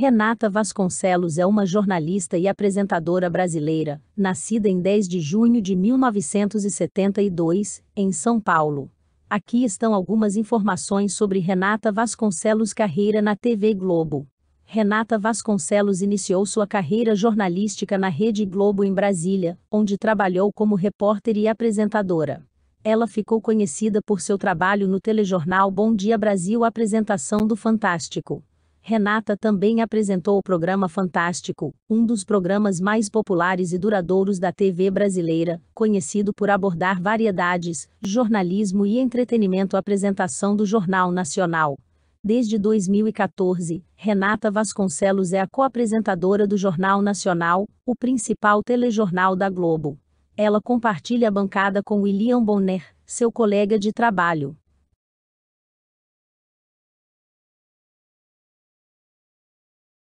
Renata Vasconcelos é uma jornalista e apresentadora brasileira, nascida em 10 de junho de 1972, em São Paulo. Aqui estão algumas informações sobre Renata Vasconcelos' carreira na TV Globo. Renata Vasconcelos iniciou sua carreira jornalística na Rede Globo em Brasília, onde trabalhou como repórter e apresentadora. Ela ficou conhecida por seu trabalho no telejornal Bom Dia Brasil Apresentação do Fantástico. Renata também apresentou o programa Fantástico, um dos programas mais populares e duradouros da TV brasileira, conhecido por abordar variedades, jornalismo e entretenimento. Apresentação do Jornal Nacional. Desde 2014, Renata Vasconcelos é a co-apresentadora do Jornal Nacional, o principal telejornal da Globo. Ela compartilha a bancada com William Bonner, seu colega de trabalho.